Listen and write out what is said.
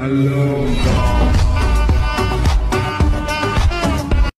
Hello, God.